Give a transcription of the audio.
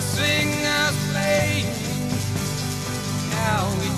sing singers playing. Now we.